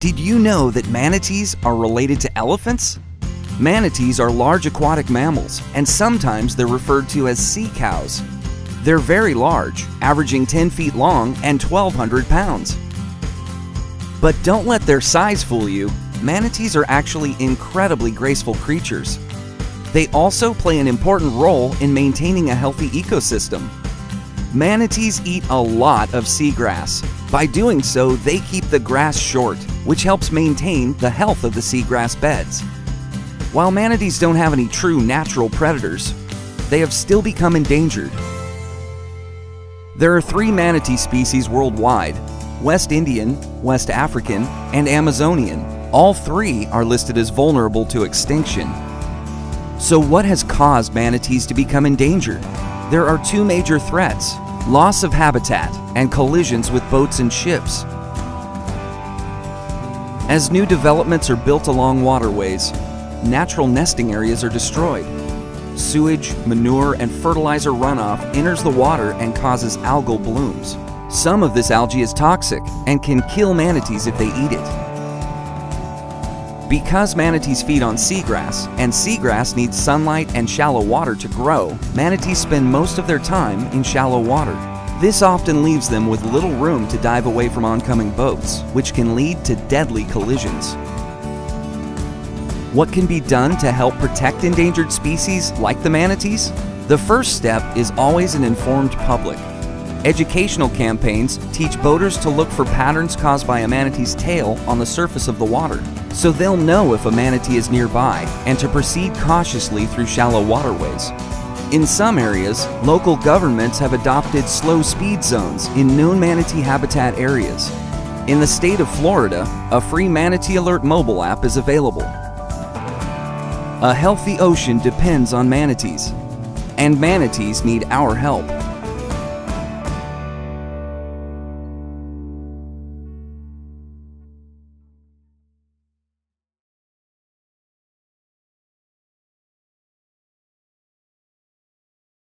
Did you know that manatees are related to elephants? Manatees are large aquatic mammals, and sometimes they're referred to as sea cows. They're very large, averaging 10 feet long and 1,200 pounds. But don't let their size fool you. Manatees are actually incredibly graceful creatures. They also play an important role in maintaining a healthy ecosystem. Manatees eat a lot of seagrass. By doing so, they keep the grass short, which helps maintain the health of the seagrass beds. While manatees don't have any true natural predators, they have still become endangered. There are three manatee species worldwide West Indian, West African, and Amazonian. All three are listed as vulnerable to extinction. So, what has caused manatees to become endangered? There are two major threats loss of habitat and collisions with boats and ships. As new developments are built along waterways, natural nesting areas are destroyed. Sewage, manure, and fertilizer runoff enters the water and causes algal blooms. Some of this algae is toxic and can kill manatees if they eat it. Because manatees feed on seagrass, and seagrass needs sunlight and shallow water to grow, manatees spend most of their time in shallow water. This often leaves them with little room to dive away from oncoming boats, which can lead to deadly collisions. What can be done to help protect endangered species like the manatees? The first step is always an informed public. Educational campaigns teach boaters to look for patterns caused by a manatee's tail on the surface of the water, so they'll know if a manatee is nearby and to proceed cautiously through shallow waterways. In some areas, local governments have adopted slow speed zones in known manatee habitat areas. In the state of Florida, a free Manatee Alert mobile app is available. A healthy ocean depends on manatees, and manatees need our help.